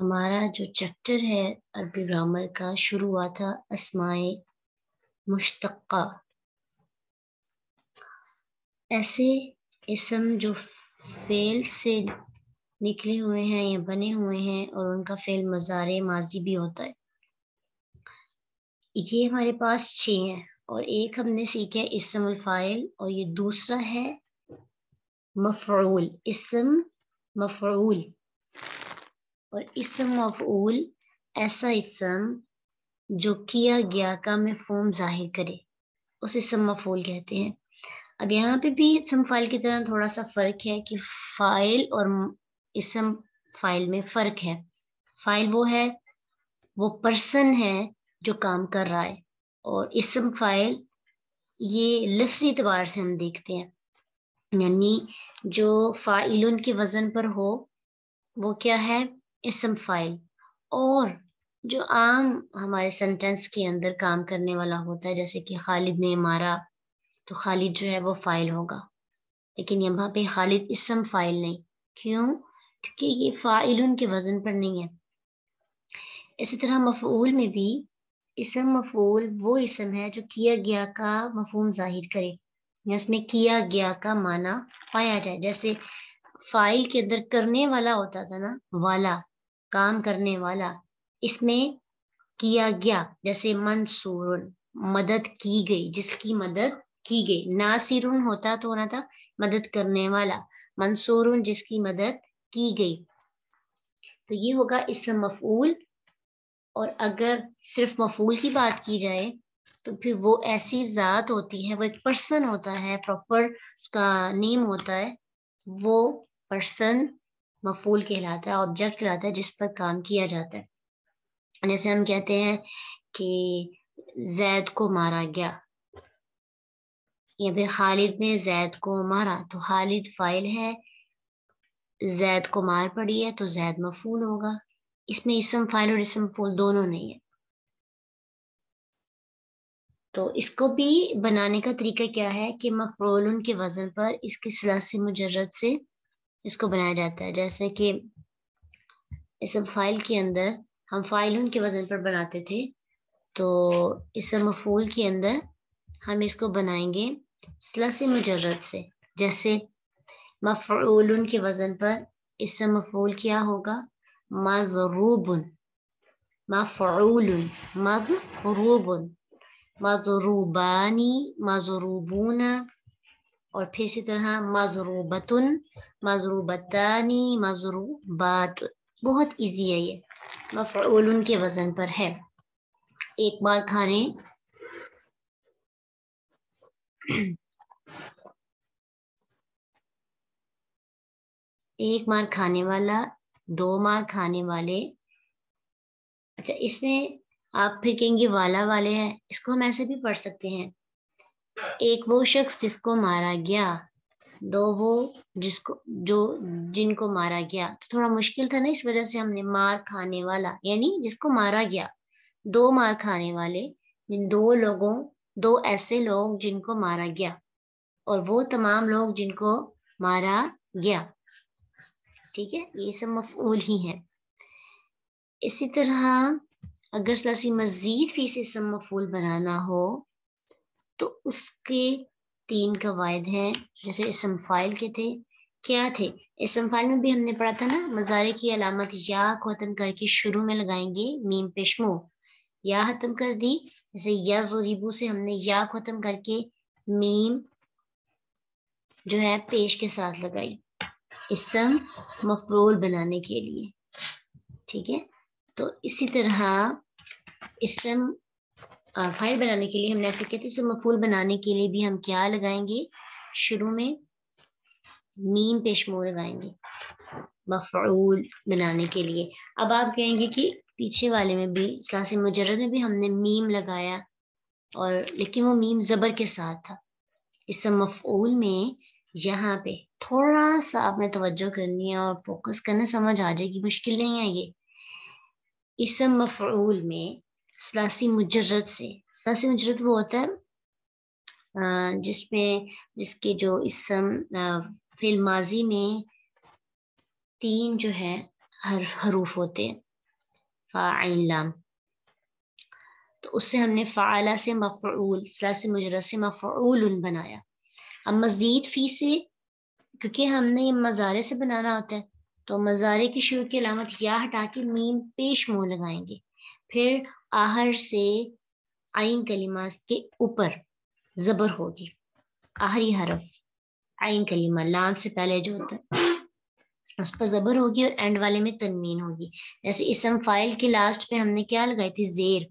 हमारा जो चैप्टर है, अरबी ग्रामर का, शुरू हुआ था असमाए मुश्तक्का। ऐसे इसम जो फेल से निकले हुए हैं या बने हुए हैं और उनका फेल मज़ार माजी भी होता है। ये हमारे पास छः हैं और एक हमने सीखा है इसम फ़ाइल और ये दूसरा है मफ़रूल इसम मफ़रूल और इसम मफूल ऐसा इसम जो किया गया का में फॉर्म ज़ाहिर करे। उस इसम मफूल कहते हैं। अब यहाँ पे भी इसम फ़ाइल की तरह थोड़ा सा फ़र्क है कि फ़ाइल और इसम फ़ाइल में फ़र्क है। फ़ाइल वो है, वो पर्सन है जो काम कर रहा है। और इसम फ़ाइल ये लफ्ज़ी एतबार से हम देखते हैं। यानी जो फ़ाइल के वज़न पर हो, वो क्या है? इसम फ़ाइल और जो आम हमारे सेंटेंस के अंदर काम करने वाला होता है, जैसे कि खालिद ने मारा तो खालिद जो है वो फ़ाइल होगा। लेकिन यहाँ पे खालिद इसम फ़ाइल नहीं। क्यों? क्योंकि ये फ़ाइल उनके वज़न पर नहीं है। इसी तरह मफूल में भी इसम मफूल वो इसम है जो किया गया का मफहम ज़ाहिर करे। या उसमें किया गया का माना पाया जाए। जैसे फ़ाइल के अंदर करने वाला होता था ना, वाला। काम करने वाला इसमें किया गया जैसे मंसूर मदद की गई, जिसकी मदद की गई। नासिरुन होता तो होना था, मदद करने वाला। मंसूर जिसकी मदद की गई। तो ये होगा इसम मफूल। और अगर सिर्फ़ मफूल की बात की जाए तो फिर वो ऐसी ज़ात होती है, वो एक पर्सन होता है प्रॉपर उसका नेम होता है, वो पर्सन मफूल कहलाता है ऑब्जेक्ट कहलाता है, जिस पर काम किया जाता है। जैसे हम कहते हैं कि जैद को मारा गया, या फिर खालिद ने जैद को मारा तो खालिद फ़ाइल है, जैद को मार पड़ी है तो जैद मफूल होगा। इसमें इसम फ़ाइल और इसम फूल दोनों नहीं है। तो इसको भी बनाने का तरीका क्या है कि मफरोल के वज़न पर इसके सलासी मुजरद से इसको बनाया जाता है। जैसे कि इस फ़ाइल के अंदर हम फ़ाइल उनके वज़न पर बनाते थे तो इस मफूल के अंदर हम इसको बनाएँगे सलासी मुजरद से। जैसे मफूल के वज़न पर इस मफूल क्या होगा? मजरूबन मफूल मजरूबन मजरूबानी, मजरूबूना, और फिर इसी तरह मजरूबतुन मजरूबतानी मजरूबात बहुत इजी है ये। मफूल के वज़न पर है। एक बार खाने। एक मार खाने वाला, दो मार खाने वाले। अच्छा इसमें आप फिर कहेंगे वाला वाले हैं। इसको हम ऐसे भी पढ़ सकते हैं। एक वो शख्स जिसको मारा गया। दो वो जिसको, जो जिनको मारा गया। तो थोड़ा मुश्किल था ना इस वजह से हमने मार खाने वाला, यानी जिसको मारा गया। दो मार खाने वाले दो लोगों, दो ऐसे लोग जिनको मारा गया। और वो तमाम लोग जिनको मारा गया। ठीक है? ये सब मफूल ही है। इसी तरह अगर सलासी मजीद फ़ीस मफूल बनाना हो तो उसके तीन कवायद हैं, जैसे इसम फ़ाइल के थे, क्या थे? इसम फ़ाइल में भी हमने पढ़ा था ना, मजारे की अलामत या खत्म करके शुरू में लगाएँगे, मीम पेशमो या खत्म कर दी, जैसे या जोरीबू से हमने या खत्म करके मीम जो है पेश के साथ लगाई, इसम मफरोल बनाने के लिए, ठीक है? तो इसी तरह इसम फ़ाइल बनाने के लिए हमने ऐसे कहते हैं मफूल बनाने के लिए भी हम क्या लगाएँगे? शुरू में मीम पेशमो लगाएँगे, मफूल बनाने के लिए। अब आप कहेंगे कि पीछे वाले में भी सलासी मुजरद में भी हमने मीम लगाया और, लेकिन वो मीम ज़बर के साथ था। इस मफूल में यहाँ पे थोड़ा सा आपने तवज्जो करनी है और फोकस करना, समझ आ जाएगी, मुश्किल नहीं है ये। इसम मफूल में सलासी मुजरद से सलासी मुजरद वो होता है जिसमें, जिसके जो इसम फिल माजी में तीन जो है, हर, हरूफ होते हैं फ़ाइलाम तो उससे हमने फ़ाला से मफ़ूल सलासी मुजरद से मफ़ूल बनाया। अब मज़ीद फ़ी से, क्योंकि हमने ये मज़ारे से बनाना होता है तो मज़ारे की शुरू की अलामत या हटा के मीम पेश मुँह लगाएँगे। फिर आहर से आइन कलिमा के ऊपर ज़बर होगी। आहरी हरफ आइन कलिमा लाम से पहले जो होता है, उस पर ज़बर होगी और एंड वाले में तनमीन होगी। जैसे इसम फ़ाइल की लास्ट पे हमने क्या लगाई थी? जेर।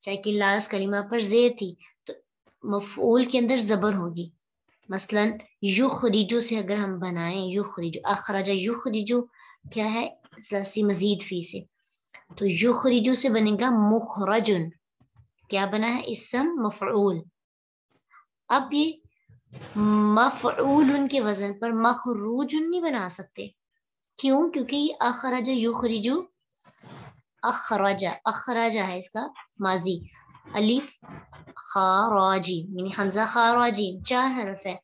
सेकंड लास्ट कलिमा पर जेर थी तो मफूल के अंदर ज़बर होगी। मसलन, युखरिजु से अगर हम बनाएँ, युखरिजु, अखराजा युखरिजु, क्या है? मजीद फ़ी से। तो युखरिजु से बनेगा मुखरजुन। क्या बना है? इसम मफूल अब ये मफरूल उनके वज़न पर मखरूज नहीं बना सकते। क्यों? क्योंकि ये अखराजा युखरिजु अखराजा अखराजा है इसका माजी। अलिफ खाराजी, यानी हमजा खाराजी चार हरफ है।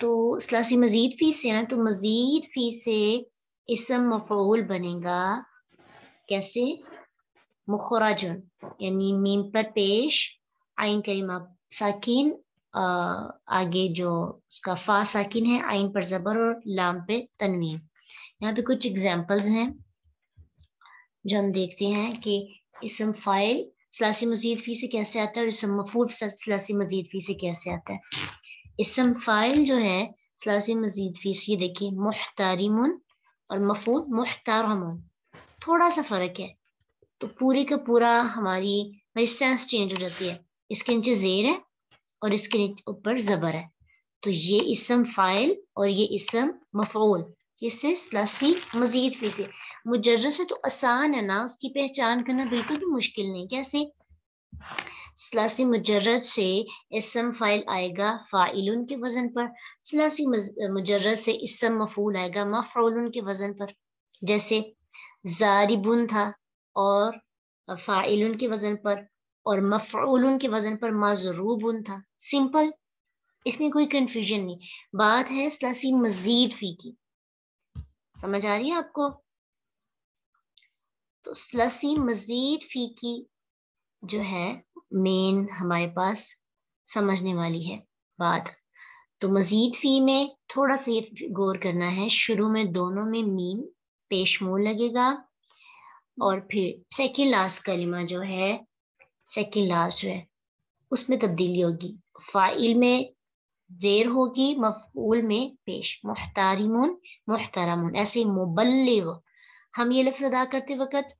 तो सलासी मजीद फ़ीस से ना तो मजीद फ़ीस से इसम मफूल बनेगा। कैसे मुखराजुन यानी मीम पर पेश आइन करीमा साकिन आगे जो उसका फा साकिन है आइन पर जबर और लाम पे तनवीन यहाँ पे कुछ एग्जाम्पल्स हैं, जो हम देखते हैं कि इसम फ़ाइल सलासी मजीद फ़ी से कैसे आता है और इसम मफूल सलासी मजीद फ़ी से कैसे आता है। इसम फ़ाइल जो है, सलासी मजीद फ़ी से देखिए, मुहतारिमुन और मफूल मुहतारमन थोड़ा सा फ़र्क है। तो पूरी का पूरा हमारी हमारी सेंस चेंज हो जाती है। इसके नीचे जेर है और इसके ऊपर जबर है। तो ये इसम फ़ाइल और ये इसम मफूल किससे सलासी मजीद फ़ी से। मुजर्र से तो आसान है ना, उसकी पहचान करना बिल्कुल भी मुश्किल नहीं। कैसे? सलासी मुजर्रद से इसम फ़ाइल आएगा फ़ाइल के वज़न पर। सलासी मुजर्रद से इसम मफूल आएगा मफ़ूल के वज़न पर। जैसे जारिबुन था और फ़ाइल के वज़न पर और मफ़ूल के वज़न पर माजरूबुन था। सिंपल, इसमें कोई कंफ्यूजन नहीं। बात है सलासी मजीद फ़ी की। समझ आ रही है आपको? तो सलासी मजीद फ़ी की जो है मेन हमारे पास समझने वाली है बात। तो मजीद फ़ी में थोड़ा सा ये गौर करना है, शुरू में दोनों में मीम पेश मुँह लगेगा। और फिर सेकेंड लास्ट कलिमा जो है सेकेंड लास्ट जो है, उसमें तब्दीली होगी। फ़ाइल में जेर होगी मफूल में पेश। मुहतारिमुन, मुहतरमुन, ऐसे मुबलग हम ये लफ्ज अदा करते वक्त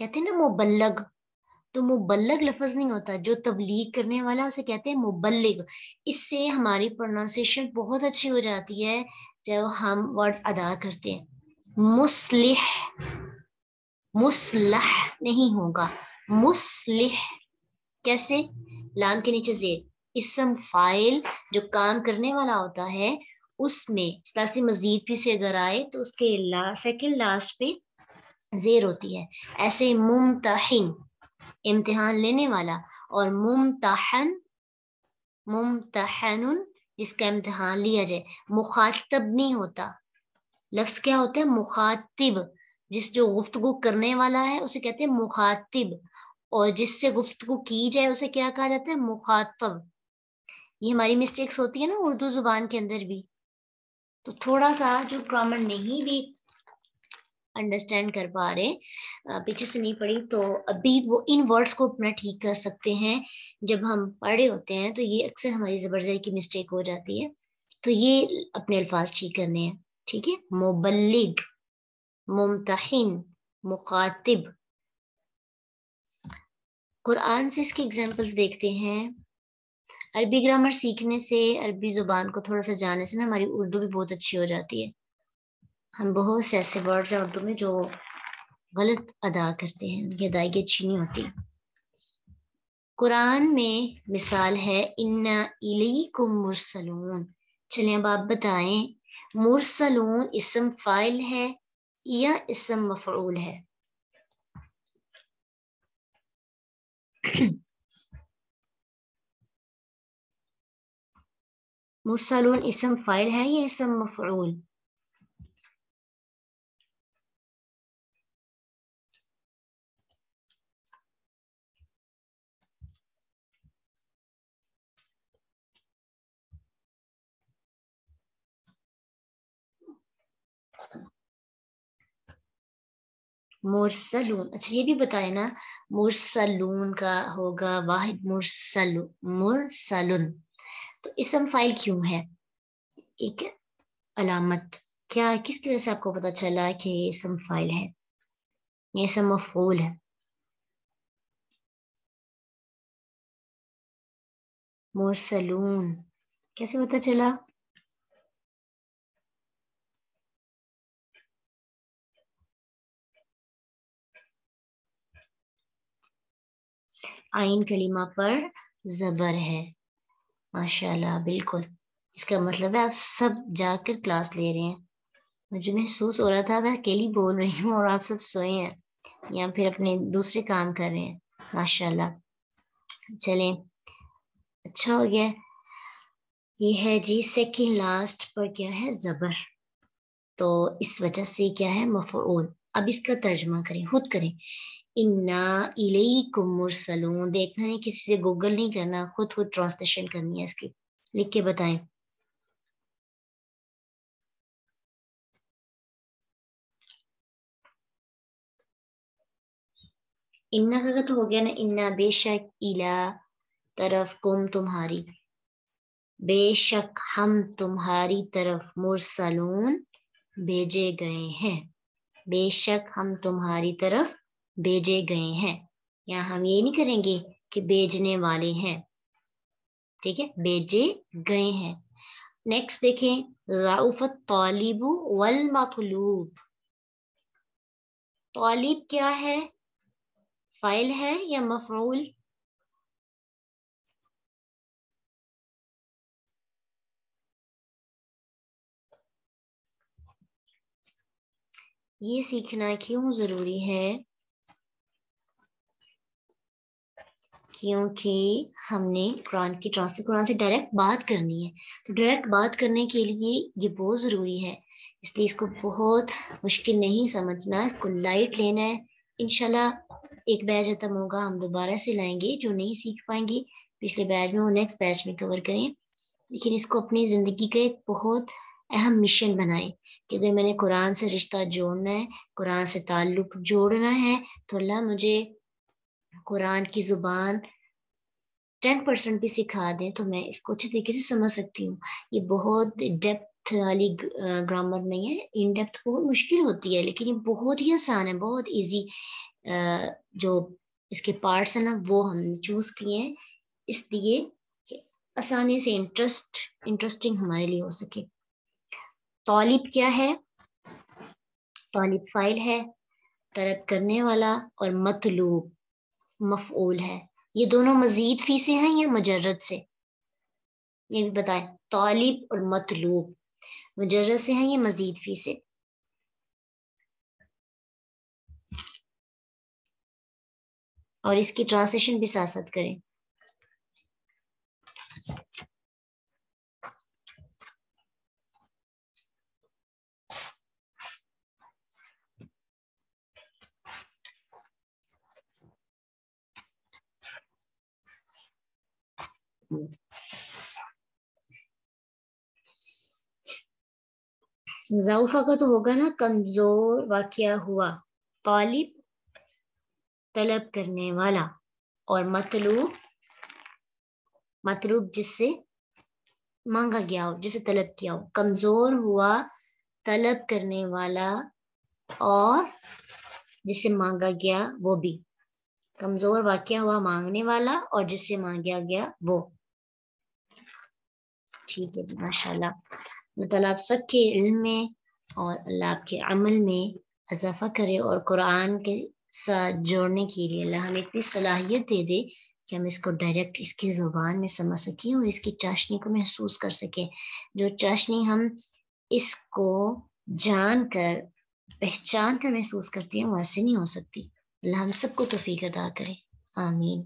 कहते हैं ना मुबलग तो मुबलग लफ्ज नहीं होता, जो तबलीग करने वाला उसे कहते हैं मुबल्लिग। इससे हमारी प्रोनाउंसिएशन बहुत अच्छी हो जाती है, जब हम वर्ड्स अदा करते हैं। मुस्लिह मुस्लह नहीं होगा। मुस्लिह कैसे? लाम के नीचे जेर। इसम फ़ाइल जो काम करने वाला होता है उसमें सलासी मजीद भी से अगर आए तो उसके ला, सेकेंड लास्ट पे जेर होती है। ऐसे मुमतहिन इम्तिहान लेने वाला और मुमतहन मुमतहन जिसका इम्तिहान लिया जाए मुखातब नहीं होता। लफ्ज क्या होता है? मुखातिब। जिस जो गुफ्तगु करने वाला है, उसे कहते हैं मुखातिब। और जिससे गुफ्तगु की जाए, उसे क्या कहा जाता है? मुखातब। ये हमारी मिस्टेक्स होती है ना उर्दू ज़ुबान के अंदर भी। तो थोड़ा सा जो ग्रामर नहीं भी अंडरस्टैंड कर पा रहे पीछे से नहीं पढ़ी तो अभी वो इन वर्ड्स को अपना ठीक कर सकते हैं। जब हम पढ़े होते हैं तो ये अक्सर हमारी ज़बरदस्ती की मिस्टेक हो जाती है। तो ये अपने अल्फाज ठीक करने हैं। ठीक है? मुबलिग मुमतहिन, मुखातिब। कुरान से इसके एग्जाम्पल्स देखते हैं। अरबी ग्रामर सीखने से, अरबी ज़ुबान को थोड़ा सा जानने से ना हमारी उर्दू भी बहुत अच्छी हो जाती है। हम बहुत से ऐसे वर्ड्स हैं उर्दू में जो गलत अदा करते हैं, उनकी अदायगी अच्छी नहीं होती। कुरान में मिसाल है, इन्ना इलैकुम मुरसलून। अब आप बताएँ मुरसलून इसम फ़ाइल है या इसम मफरूल है? मुरसलून इसम फ़ाइल है या इसम मफरूल मुरसलून। अच्छा ये भी बताए ना, मुरसलून का होगा वाहिद मुरसलू, मुरसलुन। तो इसम फ़ाइल क्यों है? एक अलामत। क्या, किस तरह से आपको पता चला कि ये इसम फ़ाइल है? ये इसम मफूल है। मुरसलून। कैसे पता चला? आइन कलीमा पर जबर है। माशाल्लाह, बिल्कुल। इसका मतलब है आप सब जाकर क्लास ले रहे हैं। मुझे महसूस हो रहा था मैं अकेली बोल रही हूँ और आप सब सोए हैं या फिर अपने दूसरे काम कर रहे हैं। माशाल्लाह। चलें। अच्छा हो गया। ये है जी सेकंड लास्ट पर क्या है? जबर। तो इस वजह से क्या है? मफूल अब इसका तर्जमा करें, खुद करें। इन्ना इलेकुम मुरसलून। देखना नहीं, किसी से गूगल नहीं करना, खुद खुद ट्रांसलेशन करनी है इसकी। लिख के बताएँ। इन्ना का तो हो गया ना, इन्ना बेशक इला तरफ़ कुम तुम्हारी। बेशक हम तुम्हारी तरफ़ मुरसलून भेजे गए हैं। बेशक हम तुम्हारी तरफ़ भेजे गए हैं। या हम ये नहीं करेंगे कि भेजने वाले हैं। ठीक है? भेजे गए हैं। नेक्स्ट देखें। राउफत तालिबु वल मतलूब। तालिब क्या है? फ़ाइल है या मफरूल ये सीखना क्यों ज़रूरी है? क्योंकि हमने कुरान की ट्रांसलेट कुरान से डायरेक्ट बात करनी है। तो डायरेक्ट बात करने के लिए ये बहुत ज़रूरी है। इसलिए इसको बहुत मुश्किल नहीं समझना। इसको लाइट लेना है। इनशाला एक बैच खत्म होगा। हम दोबारा से लाएँगे जो नहीं सीख पाएँगे। पिछले बैच में वो नेक्स्ट बैच में कवर करें। लेकिन इसको अपनी ज़िंदगी का एक बहुत अहम मिशन बनाए कि अगर मैंने कुरान से रिश्ता जोड़ना है, कुरान से ताल्लुक जोड़ना है तो अल्लाह मुझे कुरान की ज़ुबान टेन परसेंट भी सिखा दें तो मैं इसको अच्छे तरीके से समझ सकती हूँ। ये बहुत डेप्थ वाली ग्रामर नहीं है इन डेप्थ बहुत मुश्किल होती है, लेकिन ये बहुत ही आसान है, बहुत इजी जो इसके पार्ट्स हैं ना, वो हमने चूज़ किए हैं, इसलिए आसानी से इंटरेस्ट इंटरेस्टिंग हमारे लिए हो सके। तालिब क्या है? तालिब फ़ाइल है, तरब करने वाला और मतलूब मफूल है। ये दोनों मजीद फीसे हैं या मजरत से? ये भी बताएँ। तालिब और मतलूब मजरत से हैं या मजीद फीसे? और इसकी ट्रांसलेशन भी साथ साथ करें। जाऊफा का तो होगा ना, कमज़ोर वाक्य हुआ, तालिब तलब करने वाला और मतलूब मतलूब जिससे मांगा गया हो जिसे तलब किया हो, कमज़ोर हुआ, तलब करने वाला और जिसे मांगा गया वो भी, कमज़ोर वाक्य हुआ मांगने वाला और जिससे मांगा गया वो। ठीक है अल्लाह ताला आप सबके इल्म में और अल्लाह आपके अमल में इजाफा करे और कुरान के साथ जोड़ने के लिए अल्लाह हमें इतनी सलाहियत दे दे कि हम इसको डायरेक्ट इसकी ज़ुबान में समझ सकें और इसकी चाशनी को महसूस कर सकें। जो चाशनी हम इसको जान कर पहचान कर महसूस करते हैं, वो ऐसे नहीं हो सकती। अल्लाह हम सबको तोफ़ीक अदा करे। आमीन।